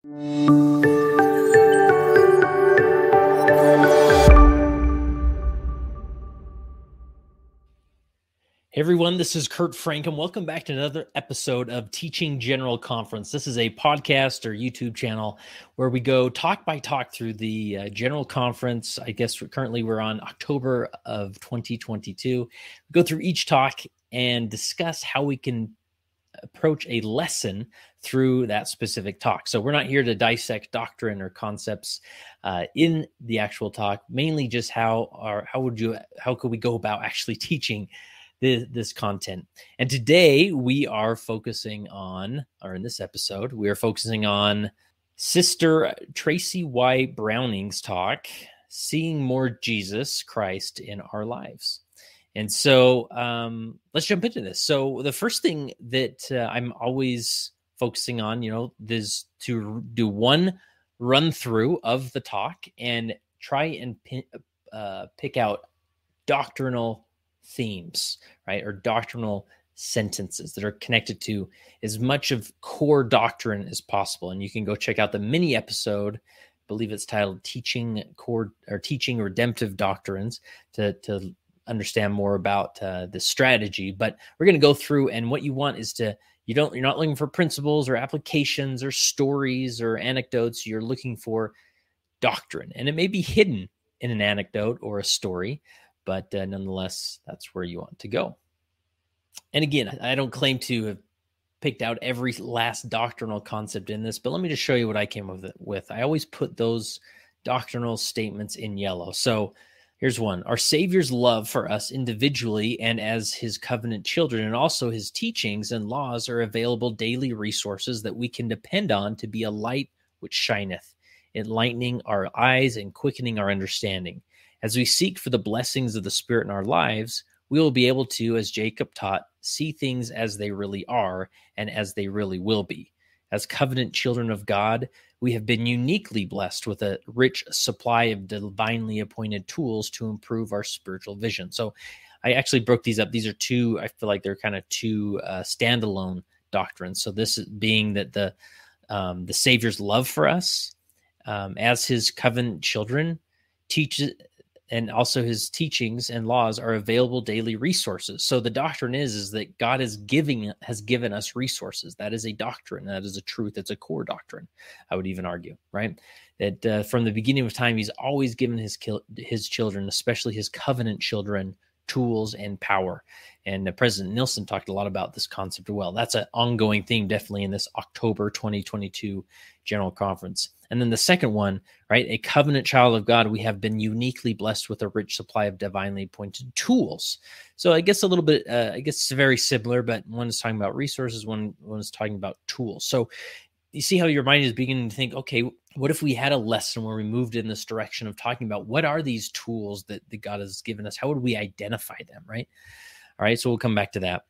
Hey everyone, this is Kurt Frank, and welcome back to another episode of Teaching General Conference. This is a podcast or YouTube channel where we go talk by talk through the uh, General Conference. I guess we're, currently we're on October of 2022. We go through each talk and discuss how we can approach a lesson through that specific talk. So we're not here to dissect doctrine or concepts uh, in the actual talk. Mainly just how are how would you how could we go about actually teaching this, this content. And today we are focusing on, or in this episode, we are focusing on Sister Tracy Y. Browning's talk, Seeing More Jesus Christ in Our Lives. And so um, let's jump into this. So, the first thing that uh, I'm always focusing on, you know, this to do one run through of the talk and try and pin, uh, pick out doctrinal themes, right, or doctrinal sentences that are connected to as much of core doctrine as possible. And you can go check out the mini episode. I believe it's titled "Teaching Core" or "Teaching Redemptive Doctrines" to to understand more about uh, the strategy. But we're going to go through, and what you want is to you don't you're not looking for principles or applications or stories or anecdotes. You're looking for doctrine, and it may be hidden in an anecdote or a story, but uh, nonetheless, that's where you want to go. And again, I don't claim to have picked out every last doctrinal concept in this, but let me just show you what I came up with. I always put those doctrinal statements in yellow. So here's one Our Savior's love for us individually and as his covenant children, and also his teachings and laws are available daily resources that we can depend on to be a light which shineth, enlightening our eyes and quickening our understanding. As we seek for the blessings of the Spirit in our lives, we will be able to, as Jacob taught, see things as they really are and as they really will be. As covenant children of God, we have been uniquely blessed with a rich supply of divinely appointed tools to improve our spiritual vision. So I actually broke these up. These are two, I feel like they're kind of two uh, standalone doctrines. So this is being that the um, the Savior's love for us um, as his covenant children teaches and also his teachings and laws are available daily resources. So the doctrine is is that god is giving has given us resources. That is a doctrine. That is a truth. It's a core doctrine i would even argue right? That uh, from the beginning of time he's always given his his children especially his covenant children tools and power. And uh, president nelson talked a lot about this concept. As well that's an ongoing theme definitely in this october 2022 general conference and then the second one, right? A covenant child of God, we have been uniquely blessed with a rich supply of divinely appointed tools. So I guess a little bit, uh, I guess it's very similar, but one is talking about resources, one, one is talking about tools. So you see how your mind is beginning to think, okay, what if we had a lesson where we moved in this direction of talking about what are these tools that, that God has given us? How would we identify them, right? All right, so we'll come back to that.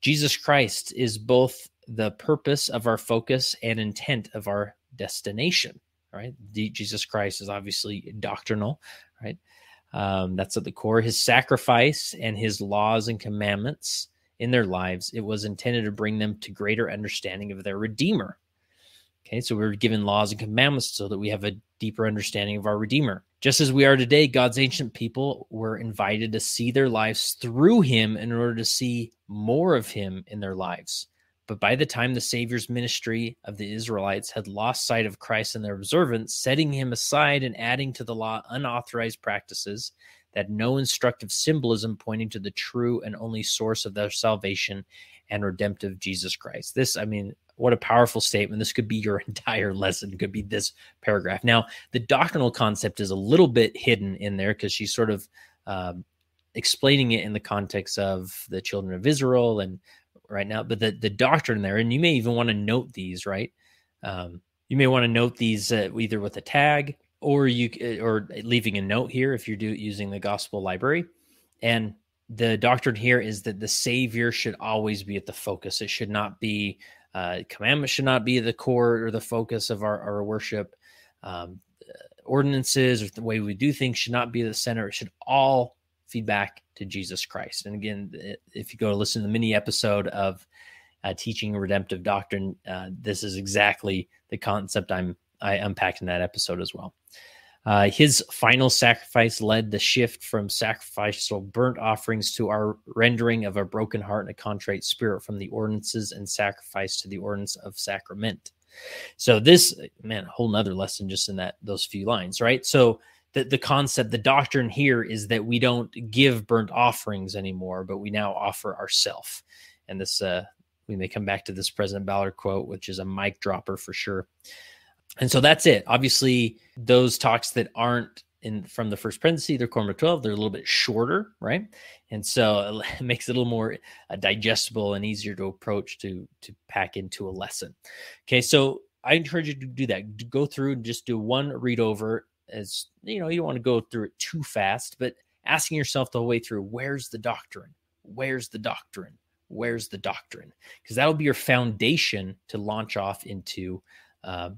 Jesus Christ is both the purpose of our focus and intent of our destination right? Jesus Christ is obviously doctrinal, right? Um, that's at the core. His sacrifice and his laws and commandments in their lives, it was intended to bring them to greater understanding of their Redeemer. Okay, so we are given laws and commandments so that we have a deeper understanding of our Redeemer. Just as we are today, God's ancient people were invited to see their lives through him in order to see more of him in their lives. But by the time the Savior's ministry of the Israelites had lost sight of Christ and their observance, setting him aside and adding to the law unauthorized practices that no instructive symbolism pointing to the true and only source of their salvation and redemptive Jesus Christ. This, I mean, what a powerful statement. This could be your entire lesson, could be this paragraph. Now, the doctrinal concept is a little bit hidden in there because she's sort of um, explaining it in the context of the children of Israel and right now, but the the doctrine there, and you may even want to note these, right? Um, you may want to note these uh, either with a tag or you uh, or leaving a note here if you're do, using the gospel library. And the doctrine here is that the Savior should always be at the focus. It should not be uh, commandments should not be the core or the focus of our, our worship. Um, ordinances or the way we do things should not be the center. It should all feedback to Jesus Christ. And again, if you go to listen to the mini episode of uh, teaching redemptive doctrine, uh, this is exactly the concept I'm I unpacked in that episode as well. Uh, his final sacrifice led the shift from sacrificial burnt offerings to our rendering of a broken heart and a contrite spirit from the ordinances and sacrifice to the ordinance of sacrament. So this man, a whole nother lesson just in that those few lines, right? So the, the concept, the doctrine here is that we don't give burnt offerings anymore, but we now offer ourself. And this uh we may come back to this President Ballard quote, which is a mic dropper for sure. And so that's it. Obviously, those talks that aren't in from the first presidency, they're Quorum 12, they're a little bit shorter, right? And so it makes it a little more uh, digestible and easier to approach to to pack into a lesson. Okay, so I encourage you to do that. Go through and just do one read over. As you know, you don't want to go through it too fast, but asking yourself the way through, where's the doctrine? Where's the doctrine? Where's the doctrine? Because that'll be your foundation to launch off into uh,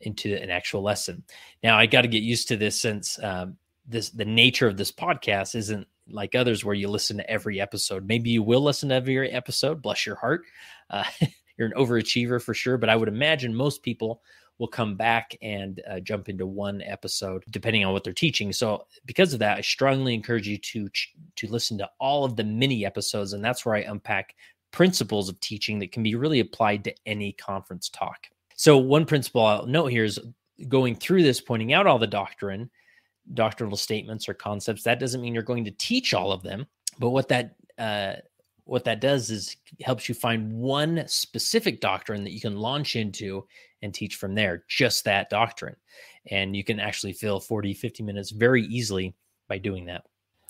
into an actual lesson. Now I got to get used to this since um, this the nature of this podcast isn't like others where you listen to every episode. Maybe you will listen to every episode. Bless your heart. Uh, you're an overachiever for sure, but I would imagine most people will come back and uh, jump into one episode depending on what they're teaching. So because of that, I strongly encourage you to to listen to all of the mini episodes, and that's where I unpack principles of teaching that can be really applied to any conference talk. So, one principle I'll note here is going through this, pointing out all the doctrine, doctrinal statements or concepts. That doesn't mean you're going to teach all of them, but what that uh, what that does is helps you find one specific doctrine that you can launch into and teach from there, just that doctrine. And you can actually fill 40, 50 minutes very easily by doing that.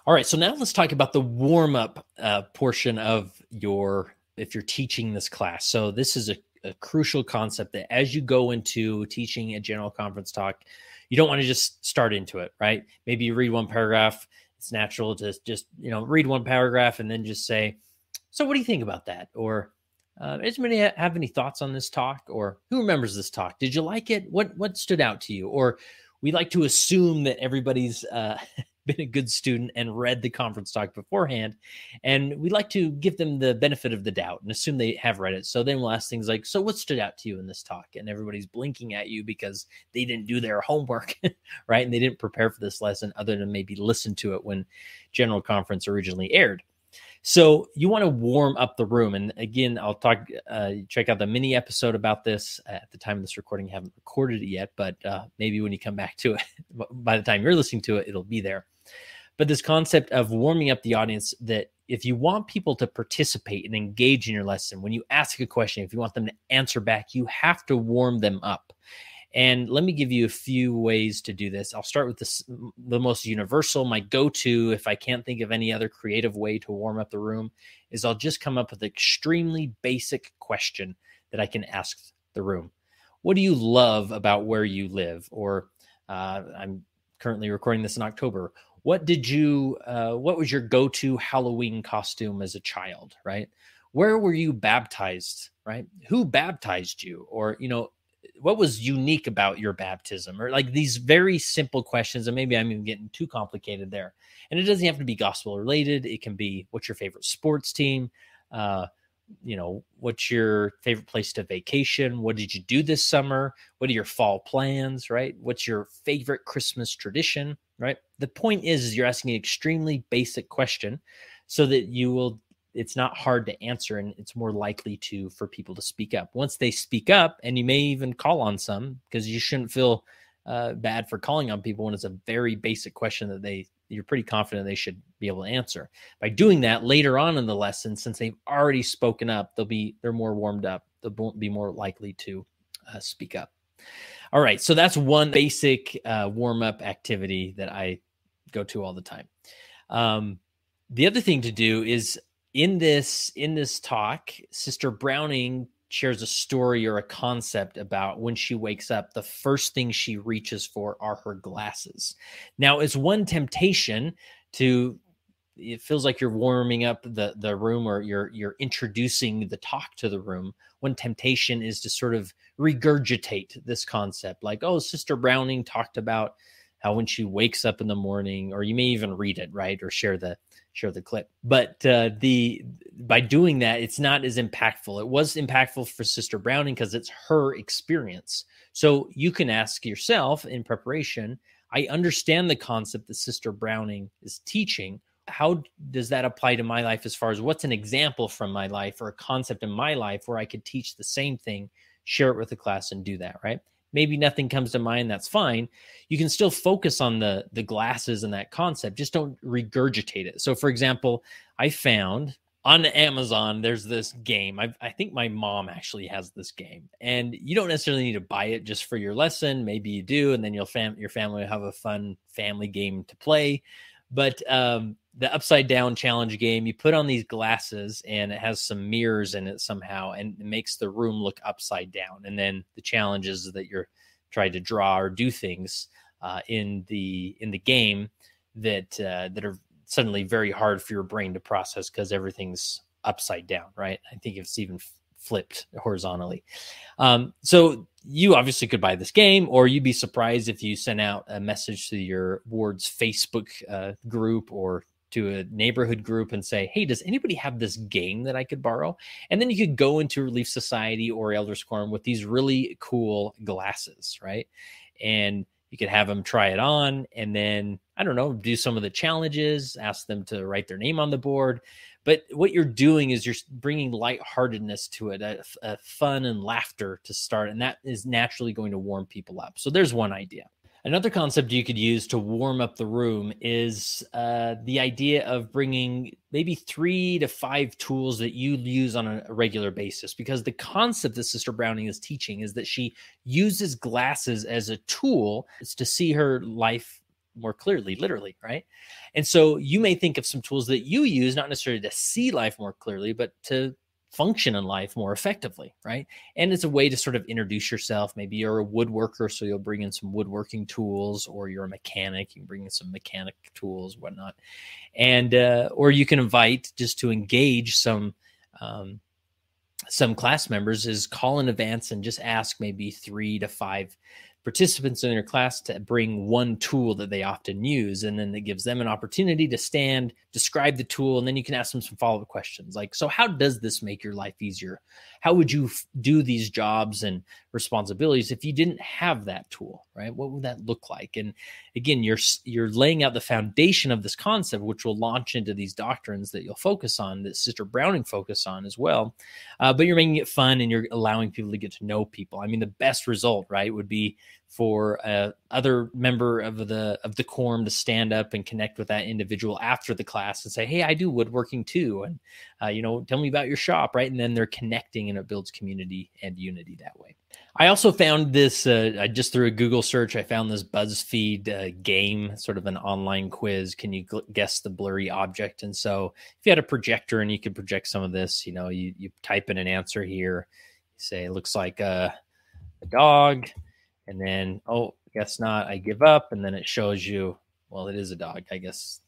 All right, so now let's talk about the warm up uh, portion of your if you're teaching this class. So this is a a crucial concept that as you go into teaching a general conference talk, you don't want to just start into it, right? Maybe you read one paragraph. It's natural to just, you know, read one paragraph and then just say, so what do you think about that? Or uh, does anybody have any thoughts on this talk? Or who remembers this talk? Did you like it? What what stood out to you? Or we like to assume that everybody's uh, been a good student and read the conference talk beforehand. And we like to give them the benefit of the doubt and assume they have read it. So then we'll ask things like, So what stood out to you in this talk? And everybody's blinking at you because they didn't do their homework, right? And they didn't prepare for this lesson other than maybe listen to it when General Conference originally aired. So you want to warm up the room. And again, I'll talk, uh, check out the mini episode about this at the time of this recording. I haven't recorded it yet, but uh, maybe when you come back to it, by the time you're listening to it, it'll be there but this concept of warming up the audience that if you want people to participate and engage in your lesson, when you ask a question, if you want them to answer back, you have to warm them up. And let me give you a few ways to do this. I'll start with this, the most universal, my go to, if I can't think of any other creative way to warm up the room, is I'll just come up with an extremely basic question that I can ask the room. What do you love about where you live? Or uh, I'm currently recording this in October what did you uh, what was your go-to halloween costume as a child right where were you baptized right who baptized you or you know what was unique about your baptism or like these very simple questions and maybe i'm even getting too complicated there and it doesn't have to be gospel related it can be what's your favorite sports team uh, you know, what's your favorite place to vacation? What did you do this summer? What are your fall plans, right? What's your favorite Christmas tradition, right? The point is, is you're asking an extremely basic question so that you will it's not hard to answer and it's more likely to for people to speak up. Once they speak up, and you may even call on some because you shouldn't feel uh, bad for calling on people when it's a very basic question that they you're pretty confident they should be able to answer. By doing that later on in the lesson, since they've already spoken up, they'll be they're more warmed up. They'll be more likely to uh, speak up. All right, so that's one basic uh, warm up activity that I go to all the time. Um, the other thing to do is in this in this talk, Sister Browning shares a story or a concept about when she wakes up, the first thing she reaches for are her glasses. Now, it's one temptation to it feels like you're warming up the the room or you're you're introducing the talk to the room one temptation is to sort of regurgitate this concept like oh sister browning talked about how when she wakes up in the morning, or you may even read it, right, or share the share the clip. But uh, the by doing that, it's not as impactful. It was impactful for Sister Browning because it's her experience. So you can ask yourself in preparation. I understand the concept that Sister Browning is teaching. How does that apply to my life as far as what's an example from my life or a concept in my life where I could teach the same thing, share it with the class, and do that, right? Maybe nothing comes to mind that's fine. You can still focus on the the glasses and that concept just don't regurgitate it. So for example i found on amazon there's this game. I, I think my mom actually has this game and you don't necessarily need to buy it just for your lesson. Maybe you do and then you'll fam- your family will have a fun family game to play. But um, the upside down challenge game, you put on these glasses and it has some mirrors in it somehow and it makes the room look upside down. And then the challenge is that you're trying to draw or do things uh, in the in the game that uh, that are suddenly very hard for your brain to process because everything's upside down, right? I think it's even flipped horizontally. Um, so you obviously could buy this game, or you'd be surprised if you sent out a message to your ward's Facebook uh, group or to a neighborhood group and say, "Hey, does anybody have this game that I could borrow?" And then you could go into Relief Society or Elders Quorum with these really cool glasses, right? And you could have them try it on, and then I don't know, do some of the challenges, ask them to write their name on the board. But what you're doing is you're bringing lightheartedness to it, a, a fun and laughter to start, and that is naturally going to warm people up. So there's one idea. Another concept you could use to warm up the room is uh, the idea of bringing maybe three to five tools that you use on a, regular basis. Because the concept that Sister Browning is teaching is that she uses glasses as a tool it's to see her life more clearly, literally, right? And so you may think of some tools that you use, not necessarily to see life more clearly, but to function in life more effectively, right? And it's a way to sort of introduce yourself. Maybe you're a woodworker, so you'll bring in some woodworking tools, or you're a mechanic, you bring in some mechanic tools, whatnot, and uh, or you can invite just to engage some. Um, some class members is call in advance and just ask maybe three to five participants in their class to bring one tool that they often use and then it gives them an opportunity to stand describe the tool and then you can ask them some follow-up questions like so how does this make your life easier? How would you f- do these jobs and responsibilities if you didn't have that tool? Right? What would that look like? And again you're you're laying out the foundation of this concept which will launch into these doctrines that you'll focus on that sister browning focus on as well. Uh, but you're making it fun and you're allowing people to get to know people. I mean the best result right would be for a other member of the of the quorum to stand up and connect with that individual after the class and say hey i do woodworking too. And uh, you know tell me about your shop right? And then they're connecting and it builds community and unity that way. I also found this uh, i just through a google search i found this buzzfeed uh, game sort of an online quiz. Can you guess the blurry object? And so if you had a projector and you could project some of this you know you, you type in an answer here. You say it looks like a, a dog and then oh guess not i give up and then it shows you well it is a dog i guess.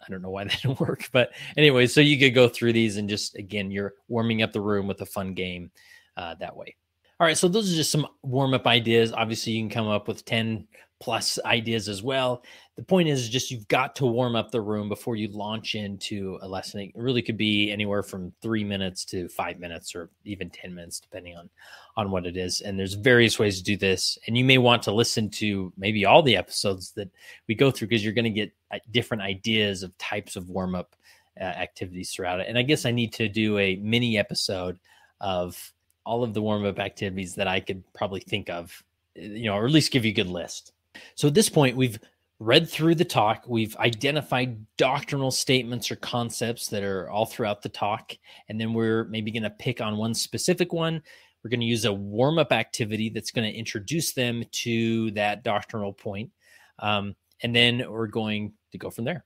I don't know why that didn't work but anyway so you could go through these and just again you're warming up the room with a fun game uh, that way. All right so those are just some warm up ideas. Obviously you can come up with 10 plus ideas as well. The point is just you've got to warm up the room before you launch into a lesson. It really could be anywhere from three minutes to five minutes or even 10 minutes, depending on on what it is. And there's various ways to do this. And you may want to listen to maybe all the episodes that we go through because you're going to get uh, different ideas of types of warm up uh, activities throughout it. And I guess I need to do a mini episode of all of the warm up activities that I could probably think of, you know, or at least give you a good list. So at this point, we've read through the talk. We've identified doctrinal statements or concepts that are all throughout the talk. And then we're maybe going to pick on one specific one. We're going to use a warm up activity that's going to introduce them to that doctrinal point. Um, and then we're going to go from there.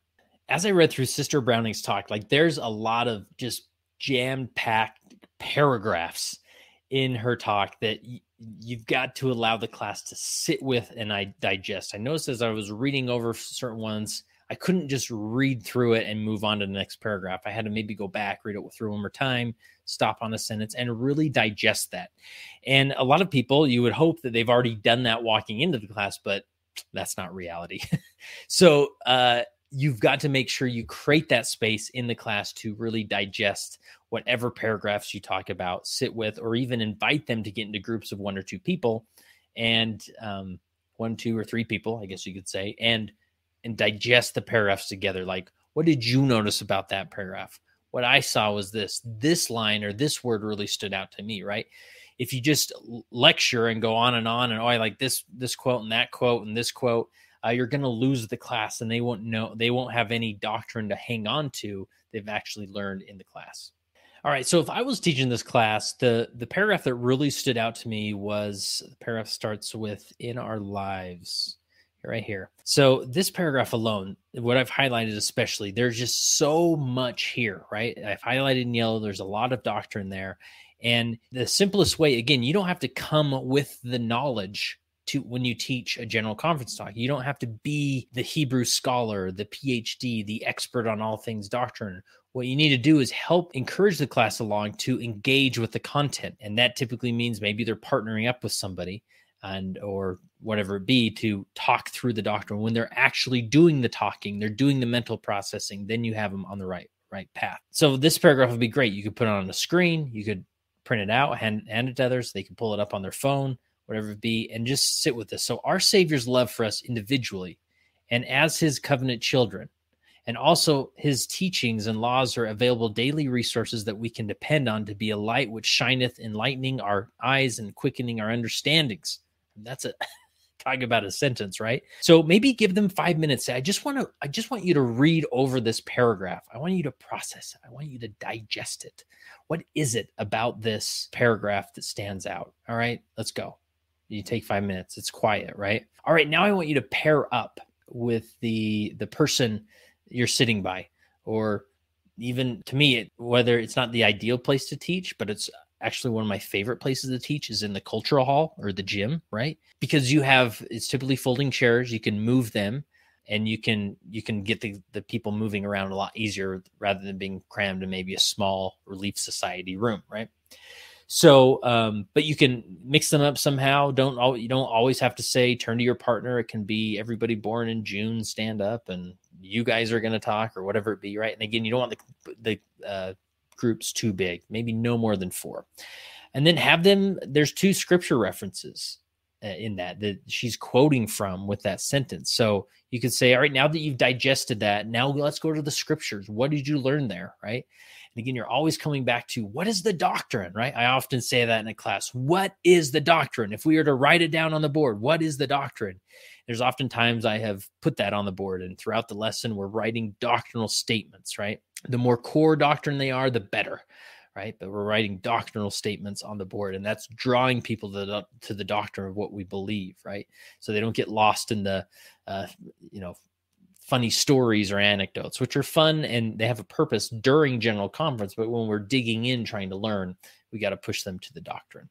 As I read through Sister Browning's talk, like there's a lot of just jam packed paragraphs in her talk that you've got to allow the class to sit with and I digest. I noticed as I was reading over certain ones, I couldn't just read through it and move on to the next paragraph. I had to maybe go back, read it through one more time, stop on a sentence, and really digest that. And a lot of people, you would hope that they've already done that walking into the class, but that's not reality. so uh, you've got to make sure you create that space in the class to really digest whatever paragraphs you talk about, sit with, or even invite them to get into groups of one or two people, and um, one, two, or three people, I guess you could say, and and digest the paragraphs together. Like, what did you notice about that paragraph? What I saw was this. This line or this word really stood out to me. Right? If you just lecture and go on and on and oh, I like this this quote and that quote and this quote uh, you're going to lose the class and they won't know they won't have any doctrine to hang on to. They've actually learned in the class. All right so if i was teaching this class the the paragraph that really stood out to me was the paragraph starts with in our lives right here. So this paragraph alone what i've highlighted especially there's just so much here right? I've highlighted in yellow there's a lot of doctrine there. And the simplest way again you don't have to come with the knowledge to when you teach a general conference talk. You don't have to be the Hebrew scholar, the PhD, the expert on all things doctrine. What you need to do is help encourage the class along to engage with the content. And that typically means maybe they're partnering up with somebody and or whatever it be to talk through the doctrine. When they're actually doing the talking, they're doing the mental processing, then you have them on the right right path. So this paragraph would be great. You could put it on a screen, you could print it out, hand, hand it to others, they can pull it up on their phone whatever it be, and just sit with us. So, our Savior's love for us individually and as his covenant children, and also his teachings and laws are available daily resources that we can depend on to be a light which shineth, enlightening our eyes and quickening our understandings. And that's a talking about a sentence, right? So maybe give them five minutes. I just want to, I just want you to read over this paragraph. I want you to process it. I want you to digest it. What is it about this paragraph that stands out? All right, let's go. You take five minutes. It's quiet, right? All right. Now I want you to pair up with the the person you're sitting by, or even to me, it, whether it's not the ideal place to teach, but it's actually one of my favorite places to teach is in the cultural hall or the gym, right? Because you have it's typically folding chairs. You can move them and you can you can get the, the people moving around a lot easier rather than being crammed in maybe a small relief society room right so, um, but you can mix them up somehow. Don't all you don't always have to say turn to your partner. It can be everybody born in June stand up, and you guys are going to talk or whatever it be, right? And again, you don't want the the uh, groups too big, maybe no more than four, and then have them. There's two scripture references uh, in that that she's quoting from with that sentence. So you could say, all right, now that you've digested that, now let's go to the scriptures. What did you learn there, right? And again, you're always coming back to what is the doctrine, right? I often say that in a class. What is the doctrine? If we were to write it down on the board, what is the doctrine? There's often times I have put that on the board, and throughout the lesson, we're writing doctrinal statements, right? The more core doctrine they are, the better right? But we're writing doctrinal statements on the board, and that's drawing people to the to the doctrine of what we believe, right? So they don't get lost in the, uh, you know, funny stories or anecdotes, which are fun and they have a purpose during general conference. But when we're digging in trying to learn, we got to push them to the doctrine.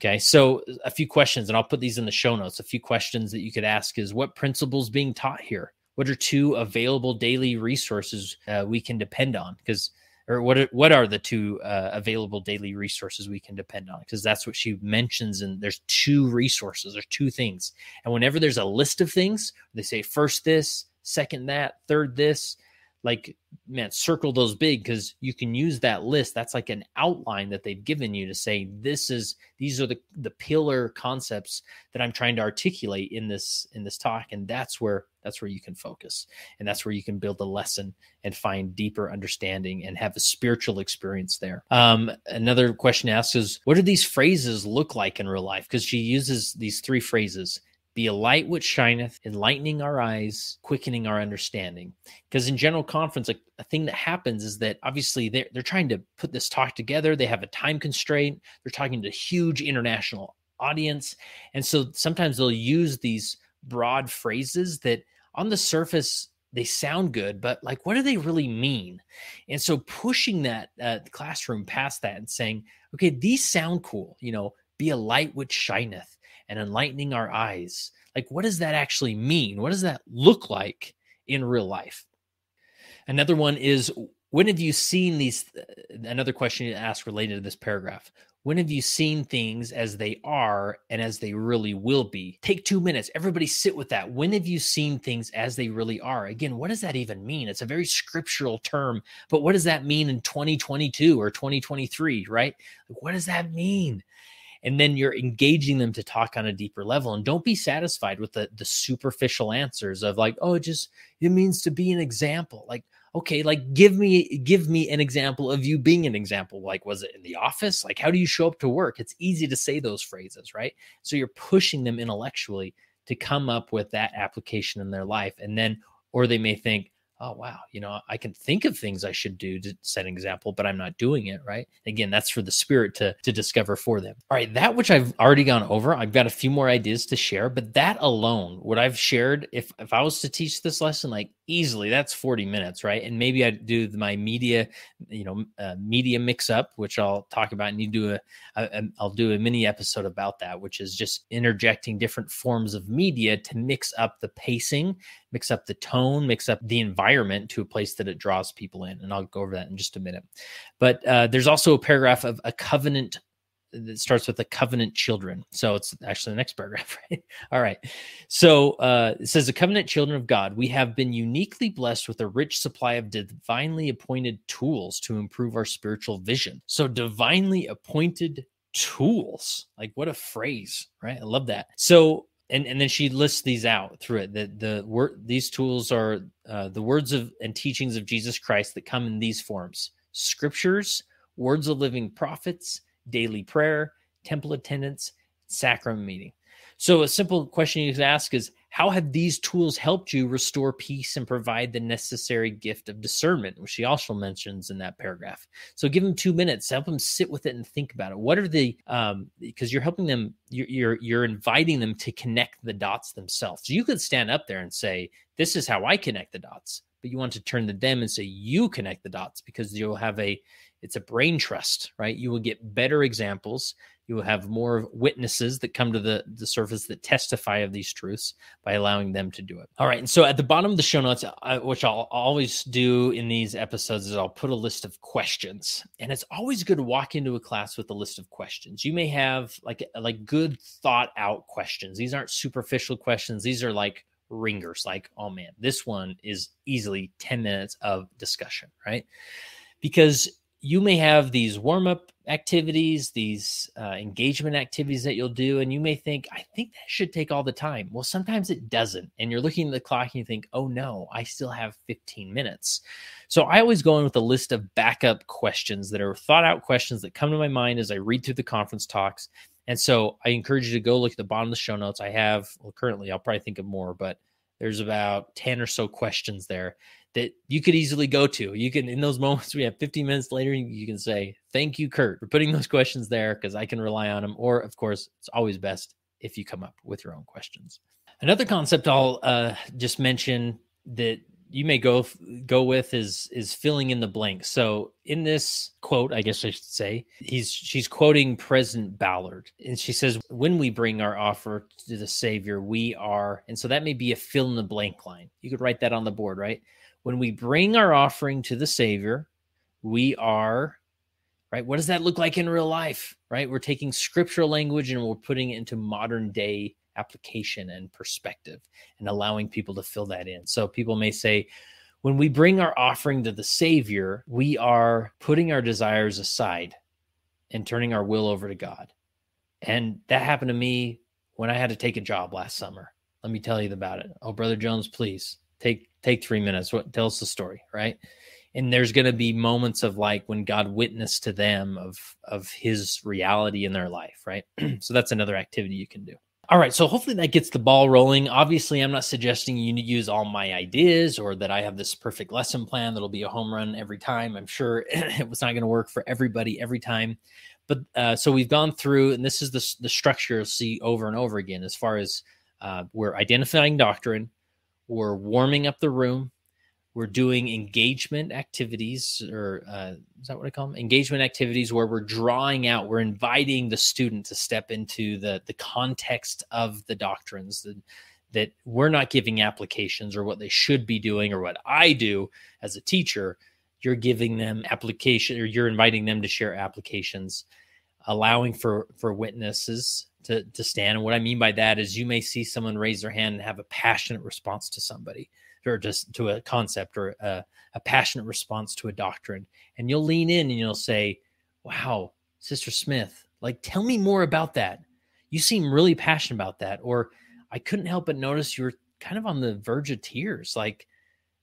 Okay, so a few questions, and I'll put these in the show notes. A few questions that you could ask is what principles being taught here? What are two available daily resources uh, we can depend on? Because or what are, what are the two uh, available daily resources we can depend on because that's what she mentions and there's two resources there's two things and whenever there's a list of things they say first this second that, third this. Like, man, circle those big because you can use that list. That's like an outline that they've given you to say, this is these are the the pillar concepts that I'm trying to articulate in this in this talk. And that's where that's where you can focus. And that's where you can build a lesson and find deeper understanding and have a spiritual experience there. Um, another question asked is, what do these phrases look like in real life? Because she uses these three phrases be a light which shineth, enlightening our eyes, quickening our understanding. Because in general conference, a, a, thing that happens is that obviously they're, they're trying to put this talk together. They have a time constraint. They're talking to a huge international audience. And so sometimes they'll use these broad phrases that on the surface, they sound good, but like, what do they really mean? And so pushing that uh, classroom past that and saying, okay, these sound cool, you know, be a light which shineth and enlightening our eyes. Like, what does that actually mean? What does that look like in real life? Another one is when have you seen these? Uh, another question you ask related to this paragraph. When have you seen things as they are and as they really will be? Take two minutes. Everybody sit with that. When have you seen things as they really are? Again, what does that even mean? It's a very scriptural term, but what does that mean in 2022 or 2023, right? What does that mean? And then you're engaging them to talk on a deeper level. And don't be satisfied with the the superficial answers of like oh just it means to be an example. Like okay like give me give me an example of you being an example. Like was it in the office? Like how do you show up to work? It's easy to say those phrases right? So you're pushing them intellectually to come up with that application in their life. And then or they may think oh wow you know i can think of things i should do to set an example but i'm not doing it right? Again that's for the spirit to to discover for them. All right that which i've already gone over i've got a few more ideas to share but that alone what i've shared if if i was to teach this lesson like easily that's 40 minutes right? And maybe i do my media you know uh, media mix up which i'll talk about and you do a, a i'll do a mini episode about that which is just interjecting different forms of media to mix up the pacing mix up the tone mix up the environment to a place that it draws people in and i'll go over that in just a minute. But uh, there's also a paragraph of a covenant that starts with the covenant children. So it's actually the next paragraph, right? All right. So uh, it says, The covenant children of God, we have been uniquely blessed with a rich supply of divinely appointed tools to improve our spiritual vision. So, divinely appointed tools. Like, what a phrase, right? I love that. So, and, and then she lists these out through it. The the word these tools are uh, the words of and teachings of Jesus Christ that come in these forms: scriptures, words of living prophets, daily prayer, temple attendance, sacrament meeting. So, a simple question you could ask is How have these tools helped you restore peace and provide the necessary gift of discernment, which she also mentions in that paragraph? So, give them two minutes, help them sit with it and think about it. What are the, um, because you're helping them, you're, you're, you're inviting them to connect the dots themselves. You could stand up there and say, This is how I connect the dots. But you want to turn to them and say, You connect the dots because you'll have a, it's a brain trust, right? You will get better examples. You will have more witnesses that come to the, the surface that testify of these truths by allowing them to do it. All right. And so at the bottom of the show notes, I, which I'll always do in these episodes, is I'll put a list of questions. And it's always good to walk into a class with a list of questions. You may have like like good thought out questions. These aren't superficial questions. These are like ringers like oh man this one is easily 10 minutes of discussion right because you may have these warm up activities, these uh, engagement activities that you'll do, and you may think, I think that should take all the time. Well, sometimes it doesn't. And you're looking at the clock and you think, oh no, I still have 15 minutes. So I always go in with a list of backup questions that are thought out questions that come to my mind as I read through the conference talks. And so I encourage you to go look at the bottom of the show notes. I have, well, currently, I'll probably think of more, but there's about 10 or so questions there that you could easily go to. You can, in those moments, we have 15 minutes later, you can say, Thank you, Kurt, for putting those questions there because I can rely on them. Or, of course, it's always best if you come up with your own questions. Another concept I'll uh, just mention that you may go go with is is filling in the blanks. So in this quote, I guess I should say, he's she's quoting President Ballard, and she says, "When we bring our offer to the Savior, we are," and so that may be a fill in the blank line. You could write that on the board, right? When we bring our offering to the Savior, we are right. What does that look like in real life? Right? We're taking scriptural language and we're putting it into modern day application and perspective and allowing people to fill that in. So people may say, when we bring our offering to the Savior, we are putting our desires aside and turning our will over to God. And that happened to me when I had to take a job last summer. Let me tell you about it. Oh, Brother Jones, please take take three minutes. What tell us the story, right? And there's going to be moments of like when God witnessed to them of of His reality in their life, right? so that's another activity you can do. All right, so hopefully that gets the ball rolling. Obviously, I'm not suggesting you use all my ideas or that I have this perfect lesson plan that'll be a home run every time. I'm sure it was not going to work for everybody every time. But uh, so we've gone through, and this is the, the structure you'll see over and over again as far as uh, we're identifying doctrine, we're warming up the room, we're doing engagement activities or uh, is that what i call them engagement activities where we're drawing out we're inviting the student to step into the the context of the doctrines that that we're not giving applications or what they should be doing or what i do as a teacher. You're giving them application or you're inviting them to share applications allowing for for witnesses to to stand. And what I mean by that is you may see someone raise their hand and have a passionate response to somebody or just to a concept or a, a passionate response to a doctrine. And you'll lean in and you'll say, Wow, Sister Smith, like tell me more about that. You seem really passionate about that. Or I couldn't help but notice you were kind of on the verge of tears. Like,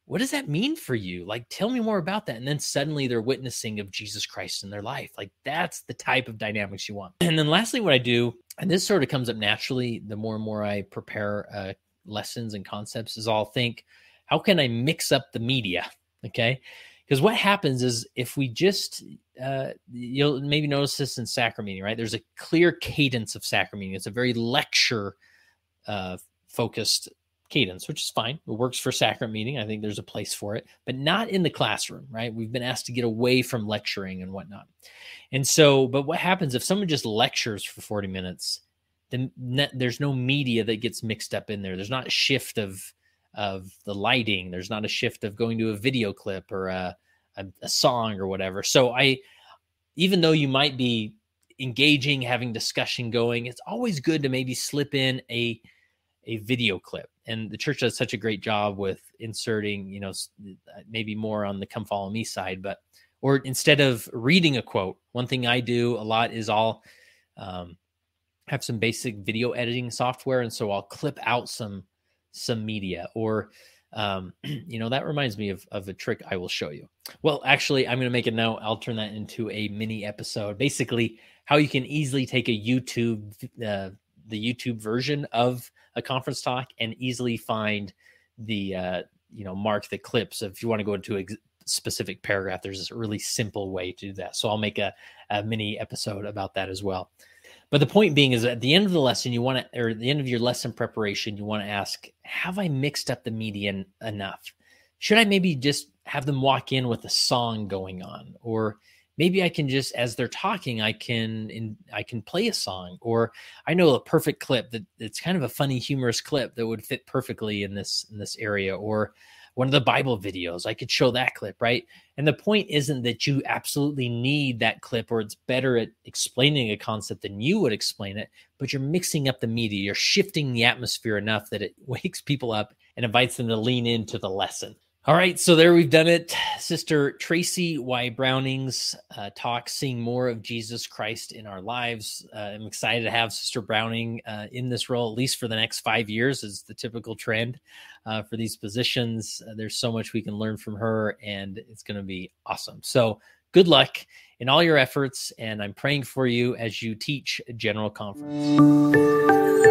what does that mean for you? Like, tell me more about that. And then suddenly they're witnessing of Jesus Christ in their life. Like, that's the type of dynamics you want. And then lastly, what I do, and this sort of comes up naturally the more and more I prepare uh, lessons and concepts, is I'll think, how can I mix up the media? Okay. Because what happens is if we just, uh, you'll maybe notice this in sacrament right? There's a clear cadence of sacrament. It's a very lecture uh, focused cadence, which is fine. It works for sacrament meeting. I think there's a place for it, but not in the classroom, right? We've been asked to get away from lecturing and whatnot. And so, but what happens if someone just lectures for 40 minutes? Then there's no media that gets mixed up in there. There's not a shift of of the lighting. There's not a shift of going to a video clip or a, a, a song or whatever. So I, even though you might be engaging, having discussion going, it's always good to maybe slip in a a video clip. And the church does such a great job with inserting, you know, uh, maybe more on the come follow me side, but or instead of reading a quote, one thing I do a lot is I'll um, have some basic video editing software, and so I'll clip out some some media or um, you know that reminds me of, of a trick i will show you. Well actually i'm going to make a note. I'll turn that into a mini episode. Basically how you can easily take a youtube uh, the youtube version of a conference talk and easily find the uh, you know mark the clips if you want to go into a specific paragraph there's a really simple way to do that. So i'll make a, a mini episode about that as well. But the point being is at the end of the lesson you want to or at the end of your lesson preparation you want to ask have i mixed up the median enough? Should i maybe just have them walk in with a song going on? Or maybe I can just as they're talking, I can in, I can play a song, or I know a perfect clip that it's kind of a funny, humorous clip that would fit perfectly in this in this area, or one of the Bible videos. I could show that clip, right? And the point isn't that you absolutely need that clip or it's better at explaining a concept than you would explain it, but you're mixing up the media. You're shifting the atmosphere enough that it wakes people up and invites them to lean into the lesson. All right, so there we've done it. Sister Tracy Y. Browning's uh, talk, Seeing More of Jesus Christ in Our Lives. Uh, I'm excited to have Sister Browning uh, in this role, at least for the next five years, is the typical trend uh, for these positions. Uh, there's so much we can learn from her, and it's going to be awesome. So, good luck in all your efforts, and I'm praying for you as you teach General Conference.